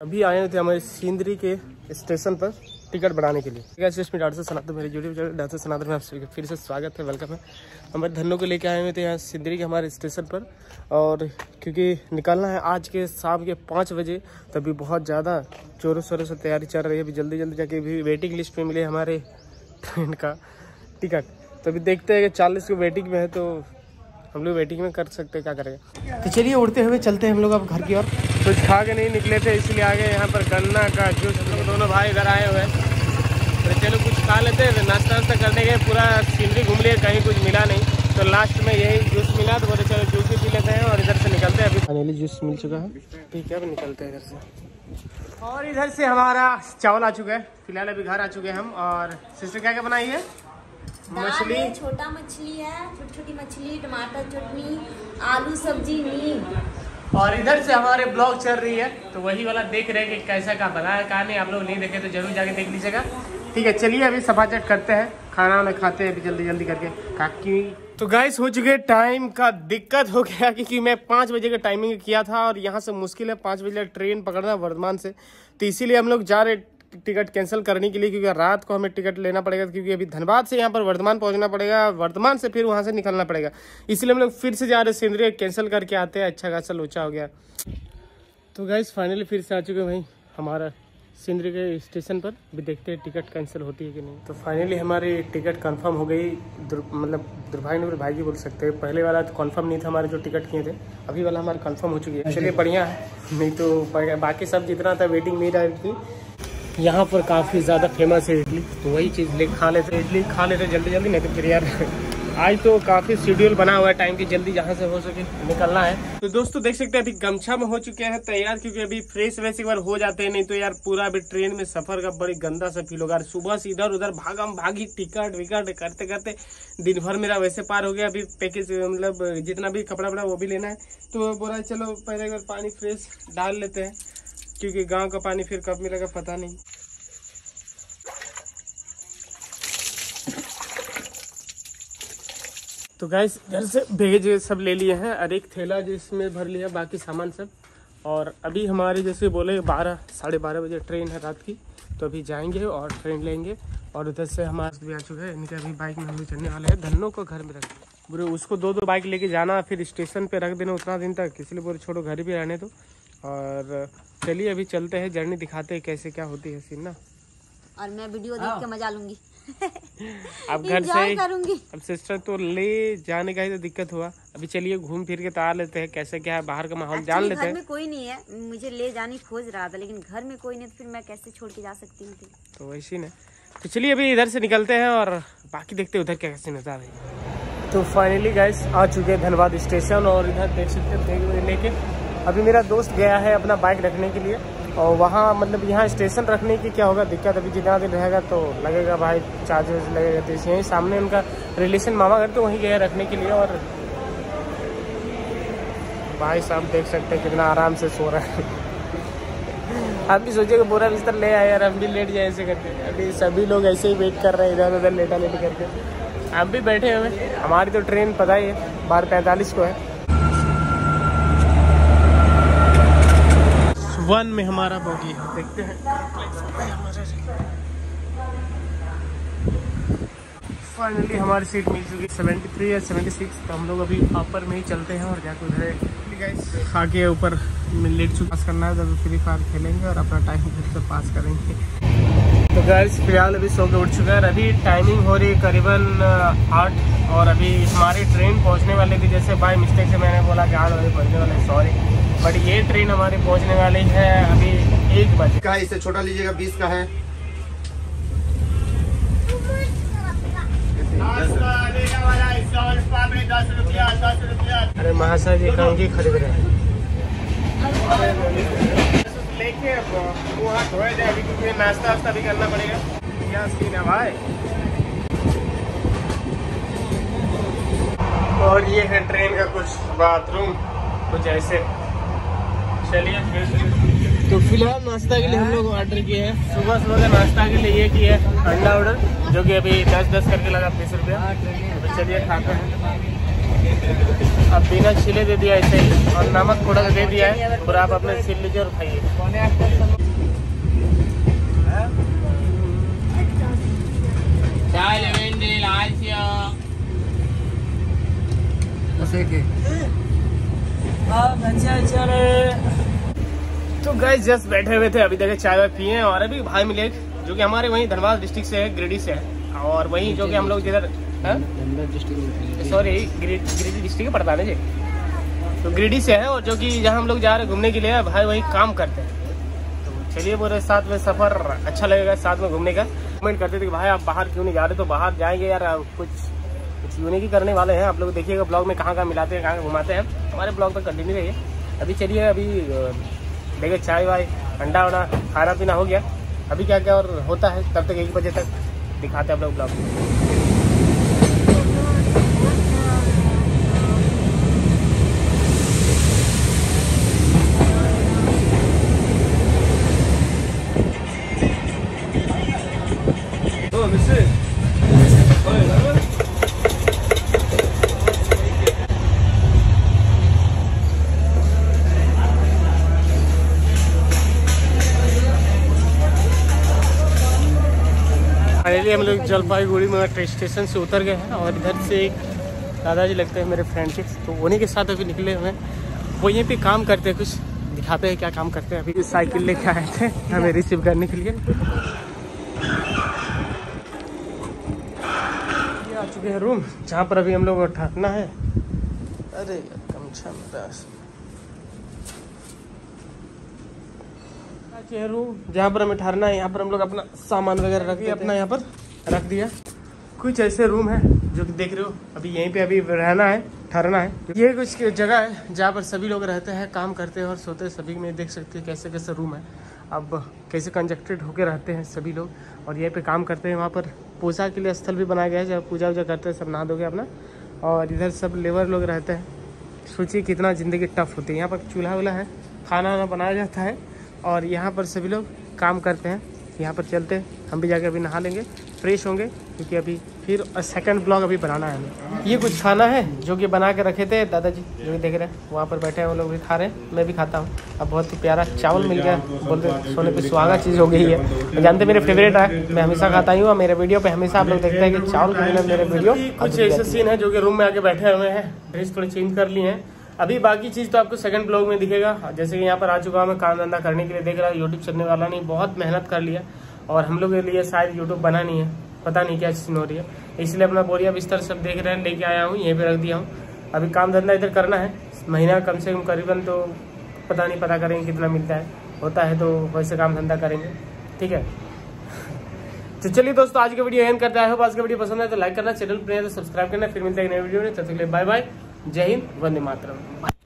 अभी आए थे हमारे सिंदरी के स्टेशन पर टिकट बनाने के लिए। इसमें डॉक्टर सनातन मेरे यूट्यूब चैनल डॉक्टर सनातन में आप सभी फिर से स्वागत है वेलकम है। हमारे धनों को लेकर आए हुए थे यहाँ सिंदरी के हमारे स्टेशन पर और क्योंकि निकलना है आज के शाम के पाँच बजे, तभी बहुत ज़्यादा जोरों शोरों से तैयारी चल रही है। अभी जल्दी जल्दी जाके भी वेटिंग लिस्ट पर मिले हमारे ट्रेन का टिकट। तो अभी देखते हैं कि चालीस को वेटिंग में है तो हम लोग वेटिंग में कर सकते हैं क्या करेंगे? तो चलिए उड़ते हुए चलते हैं हम लोग अब घर की ओर। कुछ खा के नहीं निकले थे इसलिए आगे यहाँ पर गन्ना का जूस हम लोग दोनों भाई इधर आए हुए तो चलो कुछ खा लेते हैं नाश्ता वास्ता करने गए पूरा सीनरी घूम लिए कहीं कुछ मिला नहीं। तो लास्ट में यही जूस मिला तो बोले चलो जूस ही पी लेते हैं और इधर से निकलते हैं अभी। फाइनली जूस मिल चुका है। ठीक है अब निकलते हैं इधर से। और इधर से हमारा चावल आ चुका है फ़िलहाल अभी घर आ चुके हैं हम और सिस्टर क्या क्या बनाई है? मछली। छोटा मछली है छोटी छोटी मछली टमाटर चटनी आलू सब्ज़ी नीम। और इधर से हमारे ब्लॉग चल रही है तो वही वाला देख रहे हैं कि कैसा का बना है कहा नहीं आप लोग नहीं देखे तो ज़रूर जाके देख लीजिएगा। ठीक है चलिए अभी सफ़ा चट करते हैं खाना वाना खाते हैं अभी जल्दी जल्दी करके। काकी। तो गाइस हो चुके टाइम का दिक्कत हो गया क्योंकि मैं पाँच बजे का टाइमिंग किया था और यहाँ से मुश्किल है पाँच बजे ट्रेन पकड़ना वर्धमान से। तो इसीलिए हम लोग जा रहे टिकट कैंसिल करने के लिए क्योंकि रात को हमें टिकट लेना पड़ेगा क्योंकि अभी धनबाद से यहाँ पर वर्धमान पहुँचना पड़ेगा वर्धमान से फिर वहाँ से निकलना पड़ेगा। इसलिए हम लोग फिर से जा रहे सेंद्रिय कैंसिल करके आते हैं अच्छा खासा लोचा हो गया। तो गाइज़ फाइनली फिर से आ चुके भाई हमारा सिंदरी के स्टेशन पर। भी देखते हैं टिकट कैंसिल होती है कि नहीं। तो फाइनली हमारी टिकट कंफर्म हो गई दुर, मतलब दुर्भाग्य भाई जी बोल सकते हैं। पहले वाला तो कंफर्म नहीं था हमारे जो टिकट किए थे अभी वाला हमारा कंफर्म हो चुकी है। चलिए बढ़िया है नहीं तो बाकी सब जितना था वेटिंग मेरा थी यहाँ पर काफ़ी ज़्यादा फ़ेमस है इडली। तो वही चीज़ ले, खा लेते, इडली खा लेते जल्दी जल्दी, नहीं तो फिर यार, आज तो काफ़ी शेड्यूल बना हुआ है टाइम की, जल्दी जहाँ से हो सके निकलना है। तो दोस्तों, देख सकते हैं, अभी गमछा में हो चुके हैं तैयार, क्योंकि अभी फ्रेश वैसे एक बार हो जाते हैं, नहीं तो यार पूरा अभी ट्रेन में सफ़र का बड़ी गंदा सा फील होगा। सुबह से इधर उधर भागम भागी टिकट विकट करते करते दिन भर मेरा वैसे पार हो गया। अभी पैकेज मतलब जितना भी कपड़ा वपड़ा वो भी लेना है। तो बोला, चलो, पहले एक बार पानी फ्रेश डाल लेते हैं। क्योंकि गाँव का पानी फिर कब मिलेगा पता नहीं। तो गैस घर से भेज सब ले लिए हैं, और एक थैला जिसमें भर लिया, बाकी सामान सब। और अभी हमारे जैसे बोले बारह, साढ़े बारह बजे ट्रेन है रात की तो अभी जाएँगे और ट्रेन लेंगे। और उधर से हमारे भी आ चुके हैं, इनके अभी बाइक में हम चलने वाले हैं धनों को घर में रख। बुरे, उसको दो दो बाइक लेके जाना, फिर स्टेशन पे रख देना उतना दिन तक, इसलिए बोले छोड़ो, घर भी रहने दो। और चलिए अभी चलते हैं जर्नी दिखाते हैं कैसे क्या होती है सीन ना। और मैं वीडियो देख के मज़ा लूँगी। अब घर से करूँगी। अब सिस्टर तो ले जाने का ही तो दिक्कत हुआ। अभी चलिए घूम फिर के तो आ लेते हैं कैसे क्या है बाहर का माहौल जान लेते हैं। घर में कोई नहीं है मुझे ले जाने खोज रहा था लेकिन घर में कोई नहीं तो फिर मैं कैसे छोड़ के जा सकती हूँ तो वैसी ना तो चलिए अभी इधर से निकलते हैं और बाकी देखते हैं उधर क्या कैसे नज़र है। तो फाइनली गैस आ चुके हैं धनबाद स्टेशन और इधर देख सकते हैं लेके अभी मेरा दोस्त गया है अपना बाइक रखने के लिए, और वहाँ मतलब यहाँ स्टेशन रखने की क्या होगा, दिक्कत अभी जितना दिन रहेगा तो लगेगा भाई चार्जेस लगेगा तो यहीं सामने उनका रिलेशन मामा घर तो वहीं गया रखने के लिए, और भाई साहब देख सकते हैं कितना आराम से सो रहा है। आप भी सोचिए पूरा बिस्तर ले आए यार, हम भी लेट जाए ऐसे करके। अभी सभी लोग ऐसे ही वेट कर रहे हैं इधर उधर लेटा लेट करके। आप भी बैठे हुए हमारी तो ट्रेन पता ही है, बारह पैंतालीस को है। वन में हमारा बोगी है। देखते हैं। फाइनली हमारी सीट मिल चुकी है 73 या 76 तो हम लोग अभी अपर में ही चलते हैं और जाकर उधर आगे ऊपर लेट चुका पास करना है। तो फ्री फायर खेलेंगे और अपना टाइम फिर से पास करेंगे। तो गैस फ़िलहाल अभी सो के उठ चुका है अभी टाइमिंग हो रही है करीबन आठ। और अभी हमारी ट्रेन पहुँचने वाली थी जैसे बाई मिस्टेक से मैंने बोला कि आठ बजे पहुँचने वाले सॉरी बट ये ट्रेन हमारी पहुँचने वाली है अभी एक बजे। का इसे छोटा लीजिएगा बीस का है। अरे महाशय जी कंगी खरीद रहे हैं? लेके वहाँ धोए जाए अभी क्योंकि नाश्ता वास्ता भी करना पड़ेगा। क्या सीन है भाई? और ये है ट्रेन का कुछ बाथरूम कुछ ऐसे। चलिए तो फ़िलहाल नाश्ता के लिए हम लोग ऑर्डर किए हैं। सुबह सुबह का नाश्ता के लिए ये किया है अंडा ऑर्डर जो कि अभी दस दस करके लगा बीस रुपया। तो चलिए खाते हैं। अब बिना छिले दे दिया ऐसे ही और नमक थोड़ा सा दे दिया है और आप अपने छिल लीजिए और खाइए। चाय लेवेंडे लालचिया तो गाइस जस्ट बैठे हुए थे, अभी देखे चाय वाय पिए और अभी भाई मिले, जो कि हमारे वहीं धनबाद डिस्ट्रिक्ट से है गिरिडीह से है। और वहीं जो कि हम लोग जिधर सॉरी गिरिडीह डिस्ट्रिक्ट पड़ता है जी। तो गिरिडीह से है और जो कि जहाँ हम लोग जा रहे हैं घूमने के लिए, भाई वहीं काम करते हैं। तो चलिए पूरे साथ में सफ़र अच्छा लगेगा, साथ में घूमने का। कमेंट करते थे कि भाई आप बाहर क्यों नहीं जा रहे? तो बाहर जाएँगे यार, कुछ कुछ यूनिक ही करने वाले हैं। आप लोग देखिएगा ब्लॉग में कहाँ कहाँ मिलाते हैं कहाँ घुमाते हैं। हमारे ब्लॉग पर कंटिन्यू रहिए। अभी चलिए, अभी देखे चाय वाय, अंडा वंडा, खाना पीना हो गया। अभी क्या क्या और होता है तब तक एक बजे तक दिखाते हैं आप लोग ब्लॉग फाइनली हम लोग जलपाईगुड़ी में ट्रेन स्टेशन से उतर गए हैं और इधर से एक दादाजी लगते हैं मेरे फ्रेंड के तो उन्हीं के साथ अभी निकले हुए हैं। वो यहीं पे काम करते हैं, कुछ दिखाते हैं क्या काम करते हैं अभी। साइकिल लेके आए थे, हमें रिसीव करने के लिए। आ चुके हैं रूम जहाँ पर अभी हम लोग ठहरना है। अरे गमछा मेरा रूम जहाँ पर हमें ठहरना है, यहाँ पर हम लोग अपना सामान वगैरह रख दिया अपना यहाँ पर रख दिया। कुछ ऐसे रूम है जो कि देख रहे हो, अभी यहीं पे अभी रहना है, ठहरना है। ये कुछ जगह है जहाँ पर सभी लोग रहते हैं, काम करते हैं और सोते हैं। सभी में देख सकते हैं कैसे कैसे रूम है। अब कैसे कंजक्टेड होकर रहते हैं सभी लोग और यहीं पे काम करते हैं। वहाँ पर पूजा के लिए स्थल भी बनाया गया है जब पूजा वूजा करते हैं, सब नहा धोगे अपना। और इधर सब लेबर लोग रहते हैं। सोचिए कितना ज़िंदगी टफ होती है। यहाँ पर चूल्हा वूल्हा है खाना वाना बनाया जाता है। और यहाँ पर सभी लोग काम करते हैं। यहाँ पर चलते हैं। हम भी जाके अभी नहा लेंगे फ्रेश होंगे क्योंकि अभी फिर सेकंड ब्लॉग अभी बनाना है हमें। ये कुछ खाना है जो कि बना के रखे थे दादाजी जो कि देख रहे हैं। वहाँ पर बैठे हैं वो लोग भी खा रहे हैं। मैं भी खाता हूँ। अब बहुत ही प्यारा चावल मिल गया। बोलते सोने पे सुहागा चीज़ हो गई है। जानते मेरे फेवरेट है। मैं हमेशा खाता ही हूँ और मेरे वीडियो पे हमेशा आप लोग देखते हैं कि चावल के मेरे वीडियो कुछ ऐसे सीन है जो कि रूम में आके बैठे हुए हैं। ड्रेस थोड़ी चेंज कर लिए हैं। अभी बाकी चीज़ तो आपको सेकंड ब्लॉग में दिखेगा। जैसे कि यहाँ पर आ चुका हूँ मैं काम धंधा करने के लिए। देख रहा हूँ यूट्यूब चलने वाला नहीं, बहुत मेहनत कर लिया। और हम लोग के लिए शायद यूट्यूब बना नहीं है। पता नहीं क्या सीन हो रही है। इसलिए अपना बोरिया बिस्तर सब देख रहे हैं, लेके आया हूँ, यहीं पे रख दिया हूँ। अभी काम धंधा इधर करना है। महीना कम से कम करीबन तो पता नहीं, पता करेंगे कितना मिलता है। होता है तो वैसे काम धंधा करेंगे। ठीक है? तो चलिए दोस्तों, आज का वीडियो एंड करता है। आज का वीडियो पसंद है तो लाइक करना, चैनल पर तो सब्सक्राइब करना, फिर मिलते हैं नए वीडियो में। तब तक बाय बाय जय हिंद वंदे मातरम।